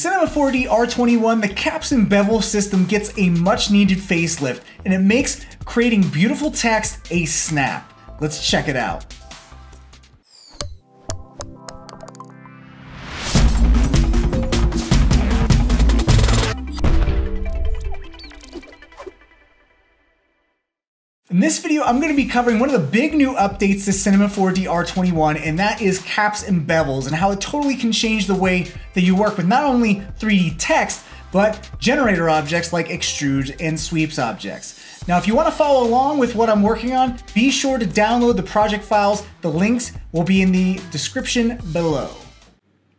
Cinema 4D R21, the caps and bevel system gets a much needed facelift and it makes creating beautiful text a snap. Let's check it out. In this video, I'm going to be covering one of the big new updates to Cinema 4D R21, and that is caps and bevels, and how it totally can change the way that you work with not only 3D text, but generator objects like extrude and sweeps objects. Now, if you want to follow along with what I'm working on, be sure to download the project files. The links will be in the description below. All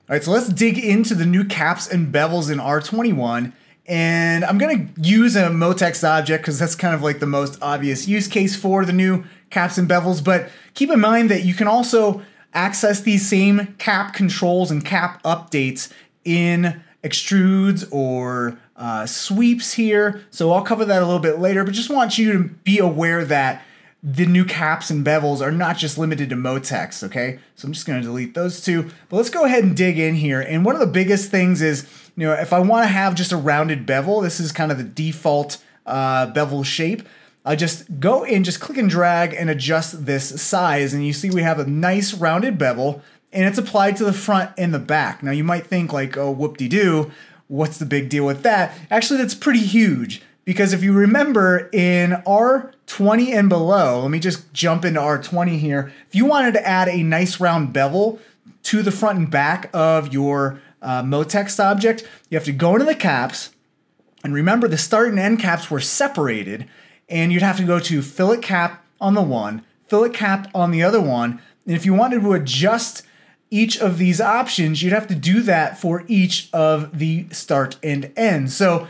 right, so let's dig into the new caps and bevels in R21. And I'm gonna use a MoText object because that's kind of like the most obvious use case for the new caps and bevels. But keep in mind that you can also access these same cap controls and cap updates in extrudes or uh, sweeps here. So I'll cover that a little bit later, but just want you to be aware that the new caps and bevels are not just limited to MoText, okay? So I'm just gonna delete those two. But let's go ahead and dig in here. And one of the biggest things is you know, if I want to have just a rounded bevel, this is kind of the default uh, bevel shape. I just go in, just click and drag and adjust this size. And you see we have a nice rounded bevel and it's applied to the front and the back. Now you might think like, oh, whoop-de-doo, what's the big deal with that? Actually, that's pretty huge because if you remember in R20 and below, let me just jump into R20 here. If you wanted to add a nice round bevel to the front and back of your uh, MoText object, you have to go into the caps. And remember, the start and end caps were separated, and you'd have to go to fillet cap on the one, fillet cap on the other one. And if you wanted to adjust each of these options, you'd have to do that for each of the start and end. So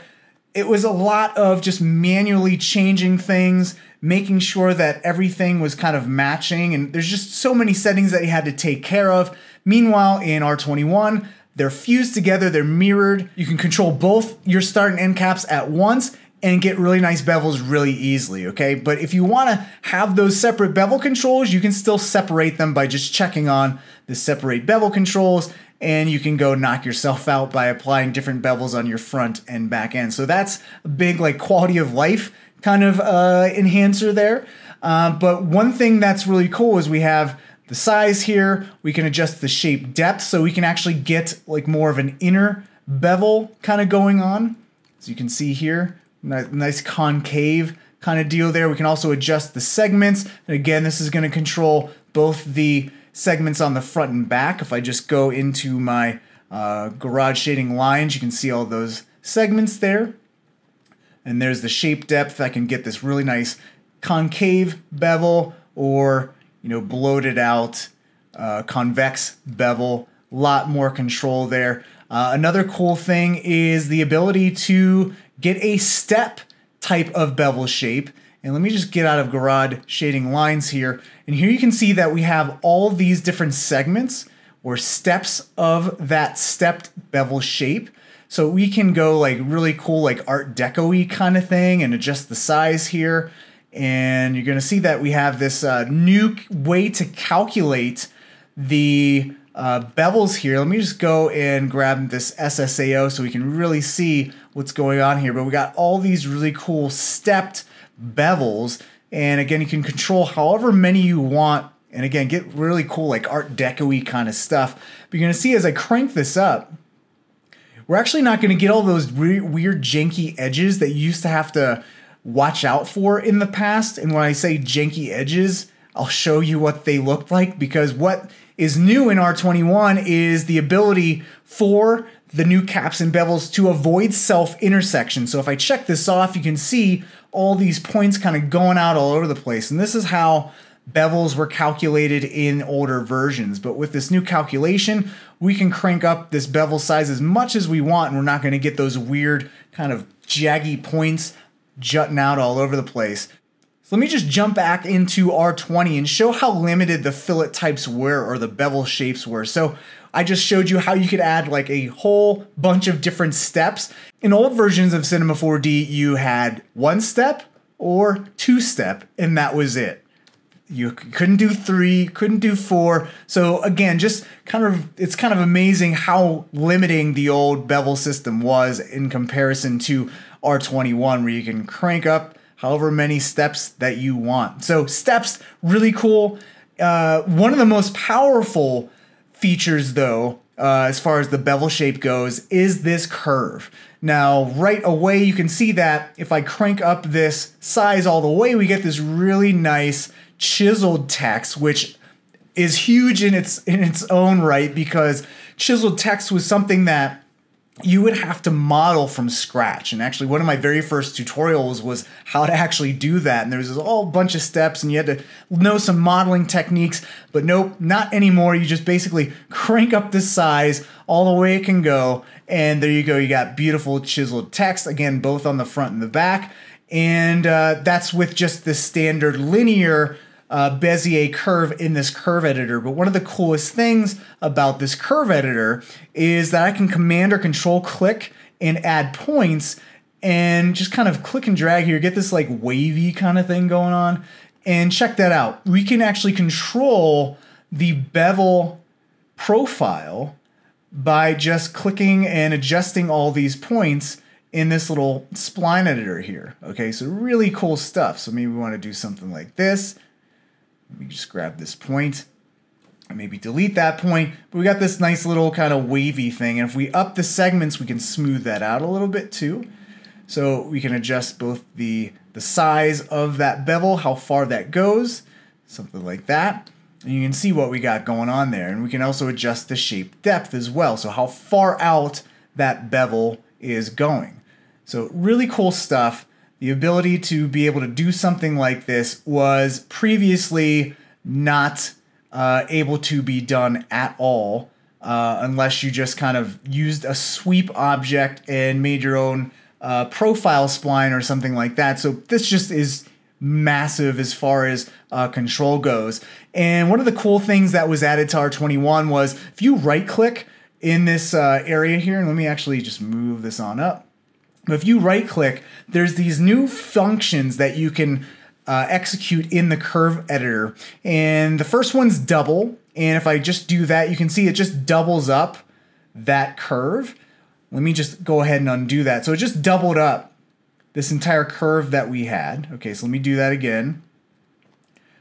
it was a lot of just manually changing things, making sure that everything was kind of matching. And there's just so many settings that you had to take care of. Meanwhile, in R21, they're fused together, they're mirrored. You can control both your start and end caps at once and get really nice bevels really easily, okay? But if you wanna have those separate bevel controls, you can still separate them by just checking on the separate bevel controls and you can go knock yourself out by applying different bevels on your front and back end. So that's a big like quality of life kind of uh, enhancer there. Uh, but one thing that's really cool is we have the size here. We can adjust the shape depth so we can actually get like more of an inner bevel kind of going on. As you can see here, nice concave kind of deal there. We can also adjust the segments. And again, this is going to control both the segments on the front and back. If I just go into my uh, Gouraud shading lines, you can see all those segments there. And there's the shape depth. I can get this really nice concave bevel or you know, bloated out, uh, convex bevel, a lot more control there. Uh, another cool thing is the ability to get a step type of bevel shape. And let me just get out of Gouraud shading lines here. And here you can see that we have all these different segments or steps of that stepped bevel shape. So we can go like really cool, like Art Deco-y kind of thing and adjust the size here and you're going to see that we have this uh, new way to calculate the uh, bevels here. Let me just go and grab this SSAO so we can really see what's going on here. But we got all these really cool stepped bevels. And again, you can control however many you want. And again, get really cool like Art Deco-y kind of stuff. But you're going to see as I crank this up, we're actually not going to get all those weird janky edges that you used to have to watch out for in the past. And when I say janky edges, I'll show you what they looked like because what is new in R21 is the ability for the new caps and bevels to avoid self intersection. So if I check this off, you can see all these points kind of going out all over the place. And this is how bevels were calculated in older versions. But with this new calculation, we can crank up this bevel size as much as we want, and we're not going to get those weird kind of jaggy points jutting out all over the place. So let me just jump back into R20 and show how limited the fillet types were or the bevel shapes were. So I just showed you how you could add like a whole bunch of different steps. In old versions of Cinema 4D, you had one step or two step, and that was it. you couldn't do three, couldn't do four. So again, just kind of it's kind of amazing how limiting the old bevel system was in comparison to R21, where you can crank up however many steps that you want. So steps really cool. Uh, one of the most powerful features, though, uh, as far as the bevel shape goes, is this curve. Now, right away, you can see that if I crank up this size all the way, we get this really nice chiseled text, which is huge in its in its own right because chiseled text was something that you would have to model from scratch. And actually, one of my very first tutorials was how to actually do that. And there was a whole bunch of steps, and you had to know some modeling techniques. But nope, not anymore. You just basically crank up the size all the way it can go. And there you go. You got beautiful chiseled text, again, both on the front and the back. And uh, that's with just the standard linear uh, Bezier curve in this curve editor. But one of the coolest things about this curve editor is that I can command or control click and add points and just kind of click and drag here, get this like wavy kind of thing going on. And check that out. We can actually control the bevel profile by just clicking and adjusting all these points in this little spline editor here. Okay, so really cool stuff. So maybe we want to do something like this. Let me just grab this point and maybe delete that point. But we got this nice little kind of wavy thing. And if we up the segments, we can smooth that out a little bit too. So we can adjust both the, the size of that bevel, how far that goes, something like that. And you can see what we got going on there. And we can also adjust the shape depth as well. So how far out that bevel is going. So really cool stuff. The ability to be able to do something like this was previously not uh, able to be done at all uh, unless you just kind of used a sweep object and made your own uh, profile spline or something like that. So this just is massive as far as uh, control goes. And one of the cool things that was added to R21 was if you right click in this uh, area here, and let me actually just move this on up. If you right click, there's these new functions that you can uh, execute in the curve editor. And the first one's double. And if I just do that, you can see it just doubles up that curve. Let me just go ahead and undo that. So it just doubled up this entire curve that we had. Okay, so let me do that again.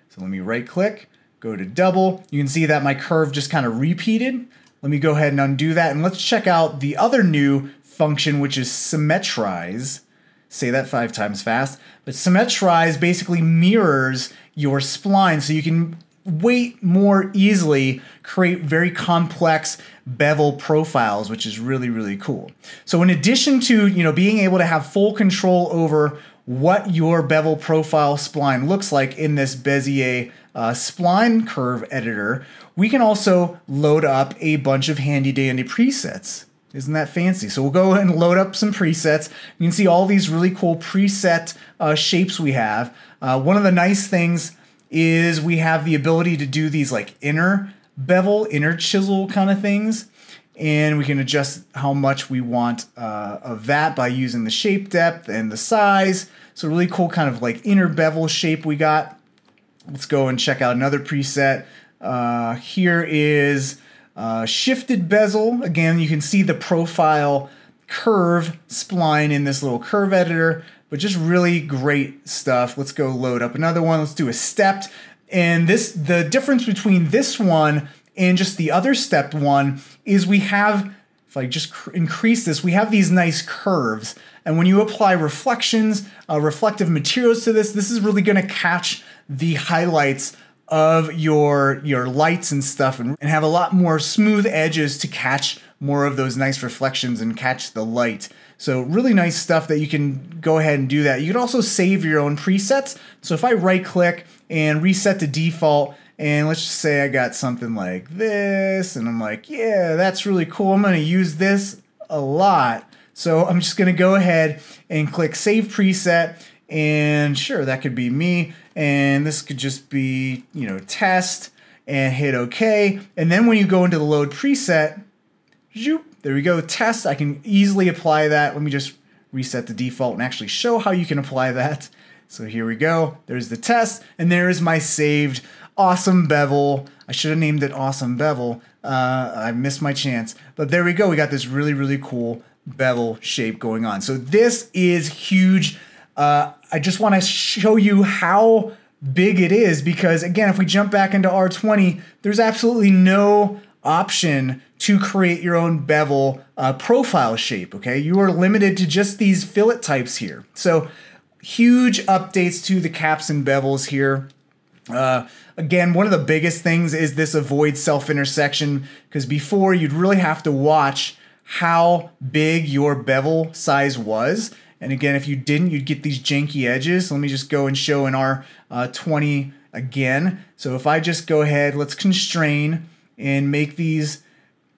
So let me right click, go to double. You can see that my curve just kind of repeated. Let me go ahead and undo that. And let's check out the other new function, which is symmetrize. Say that five times fast. But symmetrize basically mirrors your spline so you can way more easily create very complex bevel profiles which is really really cool so in addition to you know being able to have full control over what your bevel profile spline looks like in this bezier uh, spline curve editor we can also load up a bunch of handy dandy presets isn't that fancy? So we'll go and load up some presets. You can see all these really cool preset uh, shapes we have. Uh, one of the nice things is we have the ability to do these like inner bevel, inner chisel kind of things. And we can adjust how much we want uh, of that by using the shape depth and the size. So really cool kind of like inner bevel shape we got. Let's go and check out another preset. Uh, here is uh, shifted bezel, again, you can see the profile curve spline in this little curve editor, but just really great stuff. Let's go load up another one. Let's do a stepped. And this, the difference between this one and just the other stepped one is we have, if I just increase this, we have these nice curves. And when you apply reflections, uh, reflective materials to this, this is really gonna catch the highlights of your your lights and stuff and, and have a lot more smooth edges to catch more of those nice reflections and catch the light. So really nice stuff that you can go ahead and do that. You can also save your own presets. So if I right click and reset to default, and let's just say I got something like this, and I'm like, yeah, that's really cool. I'm gonna use this a lot. So I'm just gonna go ahead and click save preset, and sure, that could be me and this could just be, you know, test and hit OK. And then when you go into the load preset, zoop, there we go, test. I can easily apply that. Let me just reset the default and actually show how you can apply that. So here we go. There's the test, and there's my saved awesome bevel. I should have named it awesome bevel. Uh, I missed my chance, but there we go. We got this really, really cool bevel shape going on. So this is huge. Uh, I just want to show you how big it is because again, if we jump back into R20, there's absolutely no option to create your own bevel uh, profile shape. Okay, you are limited to just these fillet types here. So huge updates to the caps and bevels here. Uh, again, one of the biggest things is this avoid self intersection because before you'd really have to watch how big your bevel size was. And again, if you didn't, you'd get these janky edges. Let me just go and show in our uh, 20 again. So if I just go ahead, let's constrain and make these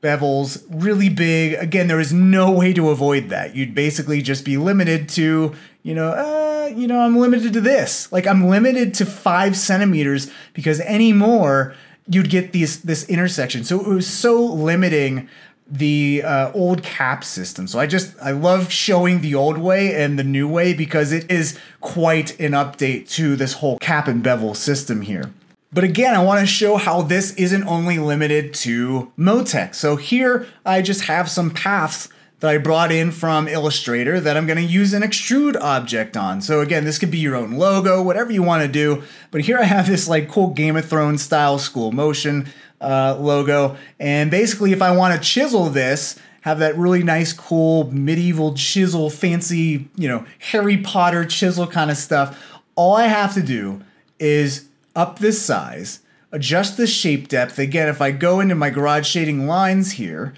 bevels really big. Again, there is no way to avoid that. You'd basically just be limited to, you know, uh, you know, I'm limited to this. Like I'm limited to five centimeters because any more, you'd get these this intersection. So it was so limiting the uh, old cap system. So I just I love showing the old way and the new way because it is quite an update to this whole cap and bevel system here. But again, I want to show how this isn't only limited to MoText. So here I just have some paths that I brought in from Illustrator that I'm going to use an extrude object on. So again, this could be your own logo, whatever you want to do. But here I have this like cool Game of Thrones style school motion uh, logo. And basically if I want to chisel this, have that really nice, cool medieval chisel, fancy, you know, Harry Potter chisel kind of stuff, all I have to do is up this size, adjust the shape depth. Again, if I go into my Gouraud shading lines here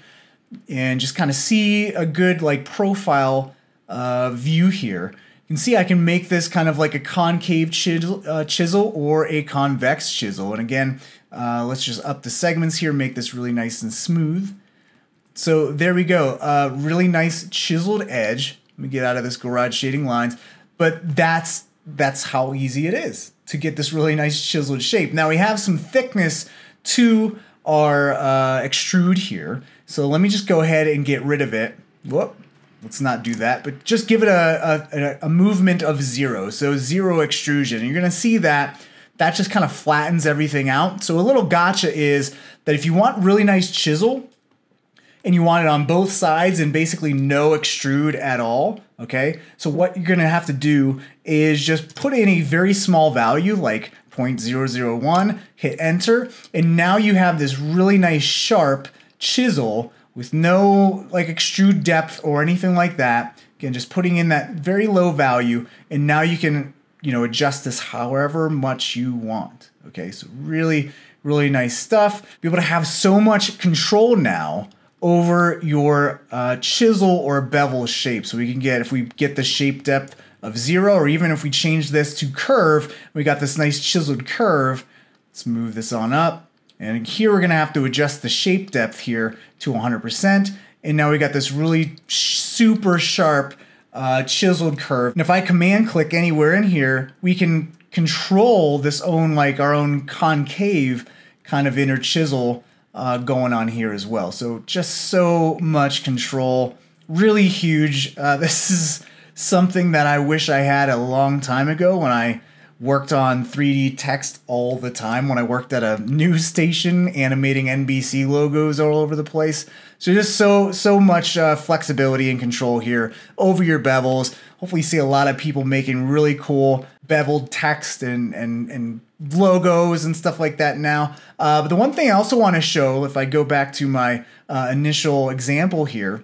and just kind of see a good like profile uh, view here, you can see I can make this kind of like a concave chisel, uh, chisel or a convex chisel. And again, uh, let's just up the segments here, make this really nice and smooth. So there we go, uh, really nice chiseled edge. Let me get out of this Gouraud shading lines, but that's that's how easy it is to get this really nice chiseled shape. Now we have some thickness to our uh, extrude here. So let me just go ahead and get rid of it. Whoop, let's not do that, but just give it a, a, a movement of zero. So zero extrusion. You're gonna see that that just kind of flattens everything out. So a little gotcha is that if you want really nice chisel, and you want it on both sides and basically no extrude at all, okay? So what you're gonna have to do is just put in a very small value like 0.001, hit enter, and now you have this really nice sharp chisel with no like extrude depth or anything like that. Again, just putting in that very low value, and now you can, you know, adjust this however much you want. Okay, so really, really nice stuff. Be able to have so much control now over your uh, chisel or bevel shape. So we can get, if we get the shape depth of zero, or even if we change this to curve, we got this nice chiseled curve. Let's move this on up. And here we're gonna have to adjust the shape depth here to 100%. And now we got this really super sharp uh, chiseled curve. And if I command click anywhere in here, we can control this own like our own concave kind of inner chisel uh, going on here as well. So just so much control, really huge. Uh, this is something that I wish I had a long time ago when I worked on 3D text all the time when I worked at a news station animating NBC logos all over the place. So just so so much uh, flexibility and control here over your bevels. Hopefully, you see a lot of people making really cool beveled text and and and logos and stuff like that now. Uh, but the one thing I also want to show, if I go back to my uh, initial example here,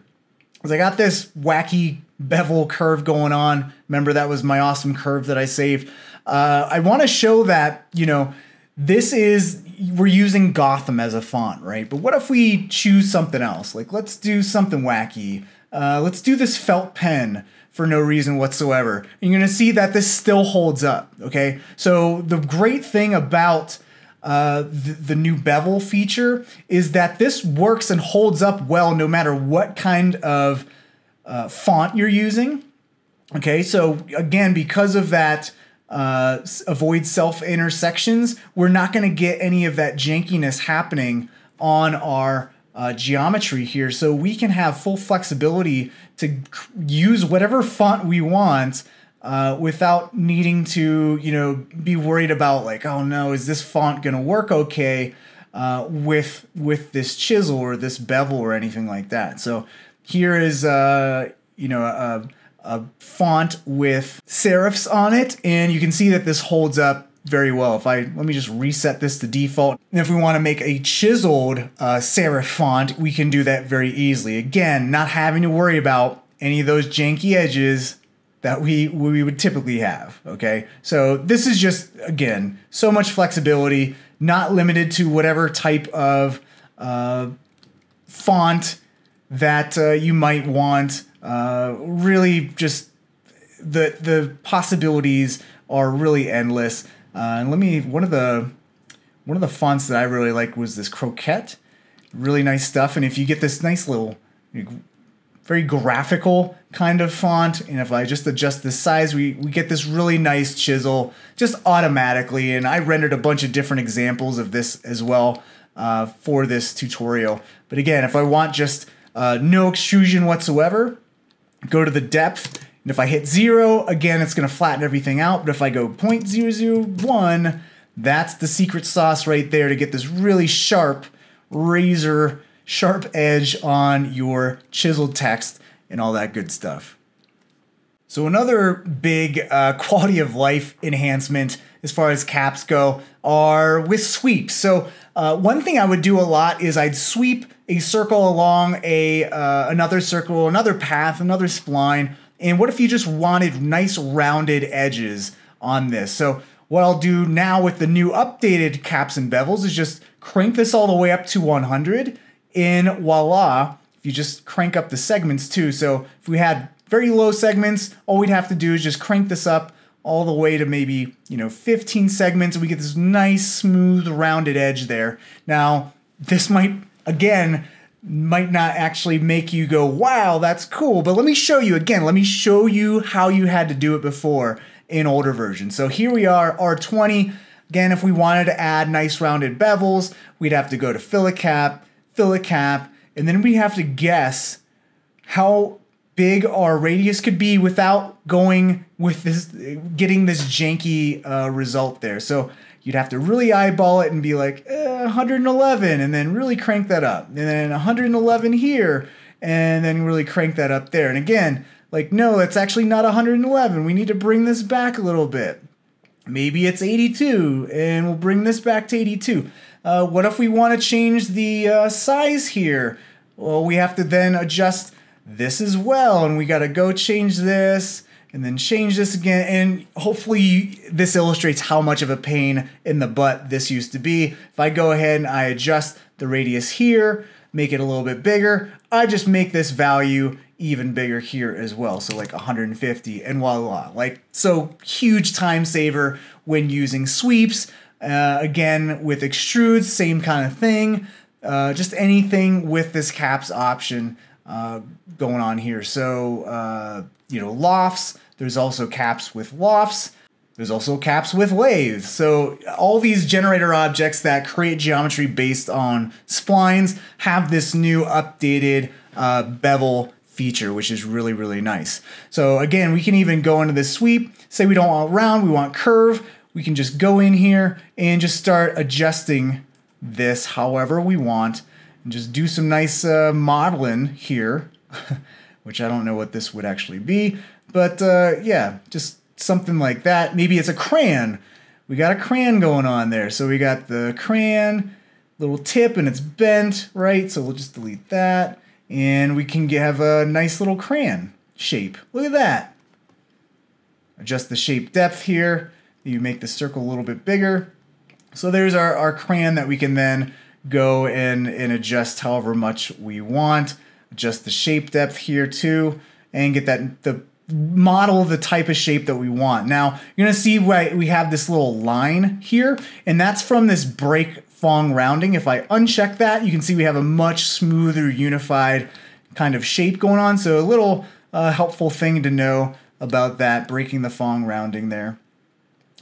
is I got this wacky bevel curve going on. Remember that was my awesome curve that I saved. Uh, I want to show that you know this is we're using Gotham as a font, right? But what if we choose something else? Like let's do something wacky. Uh, let's do this felt pen for no reason whatsoever. And you're gonna see that this still holds up, okay? So the great thing about uh, the, the new bevel feature is that this works and holds up well no matter what kind of uh, font you're using. Okay, so again, because of that, uh, avoid self intersections, we're not going to get any of that jankiness happening on our uh, geometry here. So we can have full flexibility to use whatever font we want uh, without needing to, you know, be worried about like, oh no, is this font gonna work okay uh, with with this chisel or this bevel or anything like that. So here is, uh, you know, a, a font with serifs on it, and you can see that this holds up very well. If I let me just reset this to default, and if we want to make a chiseled uh, serif font, we can do that very easily. Again, not having to worry about any of those janky edges that we we would typically have. Okay, so this is just again so much flexibility, not limited to whatever type of uh, font that uh, you might want. Uh, really, just the the possibilities are really endless. Uh, and let me one of the one of the fonts that I really like was this croquette. Really nice stuff. And if you get this nice little very graphical kind of font. And if I just adjust the size, we, we get this really nice chisel just automatically. And I rendered a bunch of different examples of this as well uh, for this tutorial. But again, if I want just uh, no extrusion whatsoever, go to the depth. And if I hit zero, again, it's gonna flatten everything out. But if I go 0.001, that's the secret sauce right there to get this really sharp razor sharp edge on your chiseled text and all that good stuff. So another big uh, quality of life enhancement as far as caps go are with sweeps. So uh, one thing I would do a lot is I'd sweep a circle along a uh, another circle, another path, another spline. And what if you just wanted nice rounded edges on this? So what I'll do now with the new updated caps and bevels is just crank this all the way up to 100 and voila, if you just crank up the segments too. So if we had very low segments, all we'd have to do is just crank this up all the way to maybe, you know, 15 segments and we get this nice smooth rounded edge there. Now, this might again might not actually make you go, "Wow, that's cool." But let me show you again. Let me show you how you had to do it before in older versions. So here we are, R20. Again, if we wanted to add nice rounded bevels, we'd have to go to fill a cap fill a cap, and then we have to guess how big our radius could be without going with this, getting this janky uh, result there. So you'd have to really eyeball it and be like eh, 111, and then really crank that up, and then 111 here, and then really crank that up there. And again, like no, it's actually not 111. We need to bring this back a little bit. Maybe it's 82, and we'll bring this back to 82. Uh, what if we want to change the uh, size here? Well, we have to then adjust this as well, and we got to go change this and then change this again. And hopefully, this illustrates how much of a pain in the butt this used to be. If I go ahead and I adjust the radius here, make it a little bit bigger, I just make this value even bigger here as well. So like 150 and voila. Like so huge time saver when using sweeps. Uh, again, with extrudes, same kind of thing. Uh, just anything with this caps option uh, going on here. So, uh, you know, lofts, there's also caps with lofts. There's also caps with lathes. So all these generator objects that create geometry based on splines have this new updated uh, bevel feature, which is really, really nice. So again, we can even go into this sweep, say we don't want round, we want curve we can just go in here and just start adjusting this however we want and just do some nice uh, modeling here, which I don't know what this would actually be, but uh, yeah, just something like that. Maybe it's a crayon. We got a crayon going on there. So we got the crayon, little tip, and it's bent, right? So we'll just delete that. And we can have a nice little crayon shape. Look at that. Adjust the shape depth here. You make the circle a little bit bigger. So there's our, our crayon that we can then go and, and adjust however much we want. Adjust the shape depth here too, and get that the model the type of shape that we want. Now, you're gonna see why we have this little line here, and that's from this break Phong rounding. If I uncheck that, you can see we have a much smoother, unified kind of shape going on. So a little uh, helpful thing to know about that, breaking the Phong rounding there.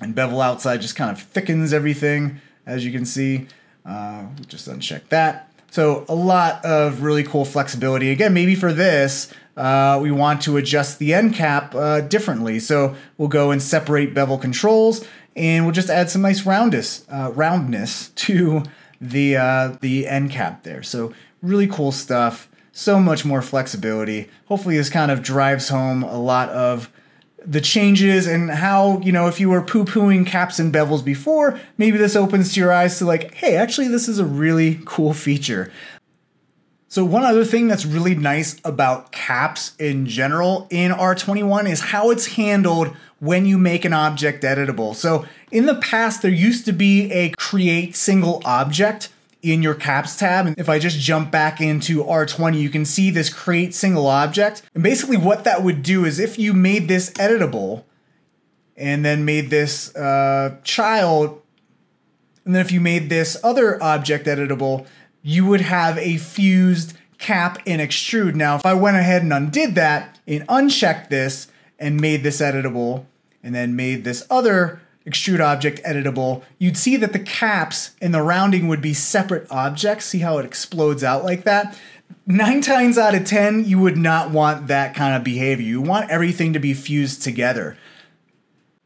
And bevel outside just kind of thickens everything, as you can see. Uh, just uncheck that. So a lot of really cool flexibility. Again, maybe for this, uh, we want to adjust the end cap uh, differently. So we'll go and separate bevel controls and we'll just add some nice roundness, uh, roundness to the, uh, the end cap there. So really cool stuff. So much more flexibility. Hopefully this kind of drives home a lot of the changes and how, you know, if you were poo pooing caps and bevels before, maybe this opens to your eyes to like, hey, actually, this is a really cool feature. So one other thing that's really nice about caps in general in R21 is how it's handled when you make an object editable. So in the past, there used to be a create single object in your caps tab. And if I just jump back into R20, you can see this create single object. And basically what that would do is if you made this editable and then made this uh, child, and then if you made this other object editable, you would have a fused cap and extrude. Now, if I went ahead and undid that and unchecked this and made this editable and then made this other extrude object editable, you'd see that the caps and the rounding would be separate objects. See how it explodes out like that? Nine times out of 10, you would not want that kind of behavior. You want everything to be fused together.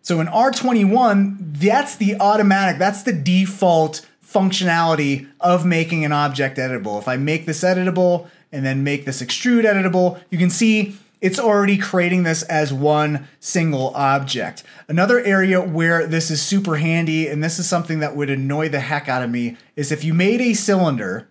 So in R21, that's the automatic, that's the default functionality of making an object editable. If I make this editable and then make this extrude editable, you can see it's already creating this as one single object. Another area where this is super handy, and this is something that would annoy the heck out of me, is if you made a cylinder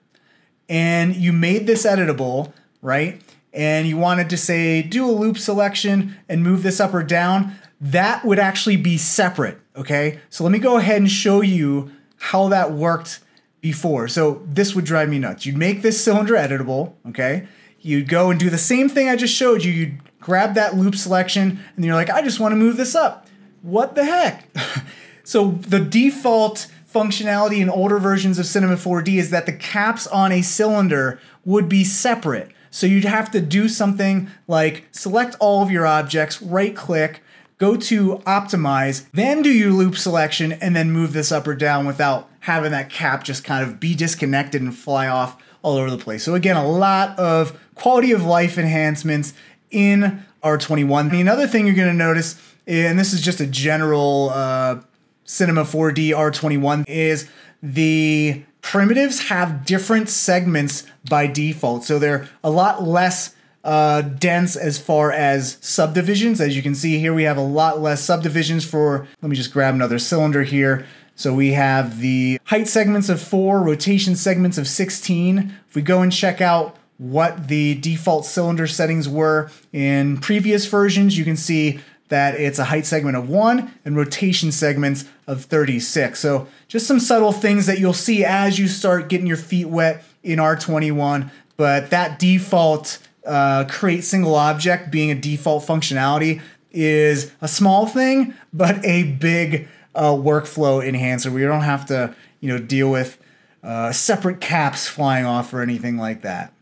and you made this editable, right? And you wanted to say, do a loop selection and move this up or down, that would actually be separate, okay? So let me go ahead and show you how that worked before. So this would drive me nuts. You'd make this cylinder editable, okay? You'd go and do the same thing I just showed you. You'd grab that loop selection and you're like, I just want to move this up. What the heck? so the default functionality in older versions of Cinema 4D is that the caps on a cylinder would be separate. So you'd have to do something like select all of your objects, right click, go to optimize, then do your loop selection, and then move this up or down without having that cap just kind of be disconnected and fly off all over the place. So again, a lot of quality of life enhancements in R21. Another thing you're gonna notice, and this is just a general uh, Cinema 4D R21, is the primitives have different segments by default. So they're a lot less uh, dense as far as subdivisions. As you can see here, we have a lot less subdivisions for, let me just grab another cylinder here. So we have the height segments of 4, rotation segments of 16. If we go and check out what the default cylinder settings were in previous versions, you can see that it's a height segment of 1 and rotation segments of 36. So just some subtle things that you'll see as you start getting your feet wet in R21, but that default uh, create single object being a default functionality is a small thing, but a big uh, workflow enhancer. We don't have to, you know, deal with uh, separate caps flying off or anything like that.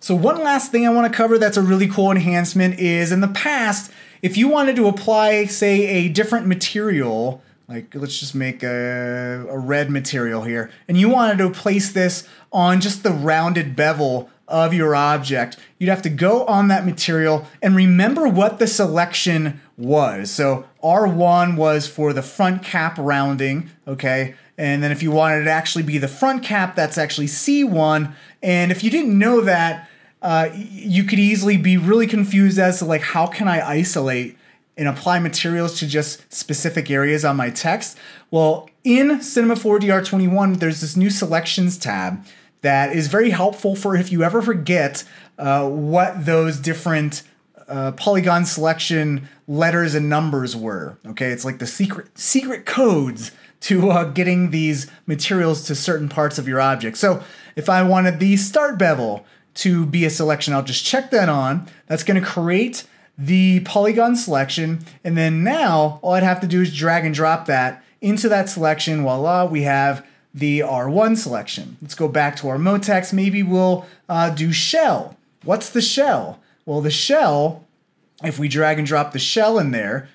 So one last thing I want to cover that's a really cool enhancement is in the past, if you wanted to apply, say, a different material, like let's just make a, a red material here, and you wanted to place this on just the rounded bevel of your object, you'd have to go on that material and remember what the selection was. So R1 was for the front cap rounding, okay? And then if you wanted it to actually be the front cap, that's actually C1. And if you didn't know that, uh, you could easily be really confused as to like, how can I isolate and apply materials to just specific areas on my text? Well, in Cinema 4D R21, there's this new selections tab that is very helpful for if you ever forget uh, what those different uh, polygon selection letters and numbers were. Okay, it's like the secret secret codes to uh, getting these materials to certain parts of your object. So if I wanted the start bevel to be a selection, I'll just check that on. That's going to create the polygon selection, and then now all I'd have to do is drag and drop that into that selection. Voila, we have the R1 selection. Let's go back to our MoText. Maybe we'll uh, do shell. What's the shell? Well, the shell, if we drag and drop the shell in there,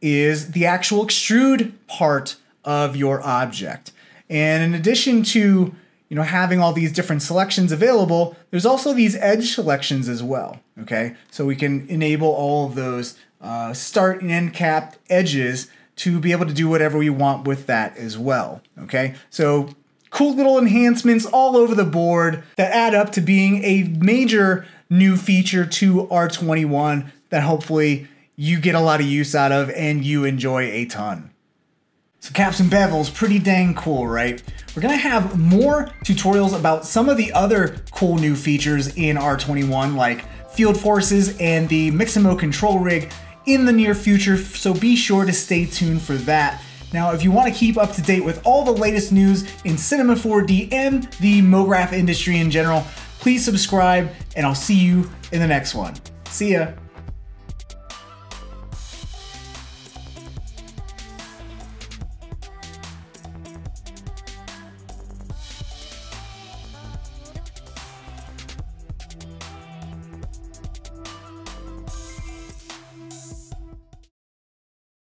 is the actual extrude part of your object. And in addition to you know, having all these different selections available, there's also these edge selections as well, okay? So we can enable all of those uh, start and end capped edges to be able to do whatever we want with that as well, okay? So cool little enhancements all over the board that add up to being a major new feature to R21 that hopefully you get a lot of use out of and you enjoy a ton. So caps and bevels, pretty dang cool, right? We're gonna have more tutorials about some of the other cool new features in R21, like field forces and the Mixamo control rig in the near future, so be sure to stay tuned for that. Now, if you want to keep up to date with all the latest news in Cinema 4D and the MoGraph industry in general, please subscribe, and I'll see you in the next one. See ya!